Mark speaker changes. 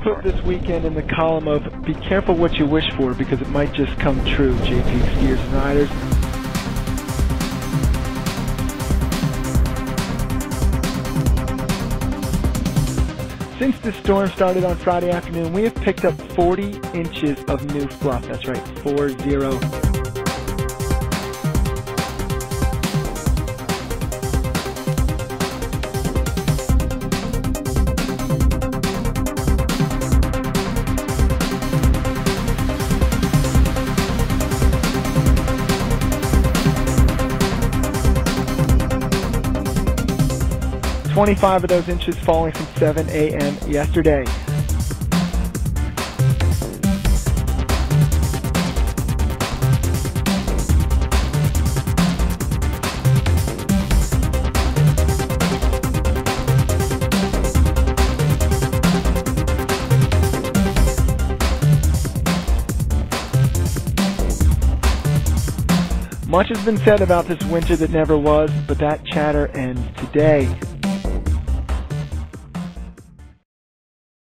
Speaker 1: put this weekend in the column of be careful what you wish for because it might just come true, Jay Peak Skiers and Riders. Since the storm started on Friday afternoon, we have picked up 40 inches of new fluff. That's right, 4-0. 25 of those inches falling from 7 a.m. yesterday. Much has been said about this winter that never was, but that chatter ends today.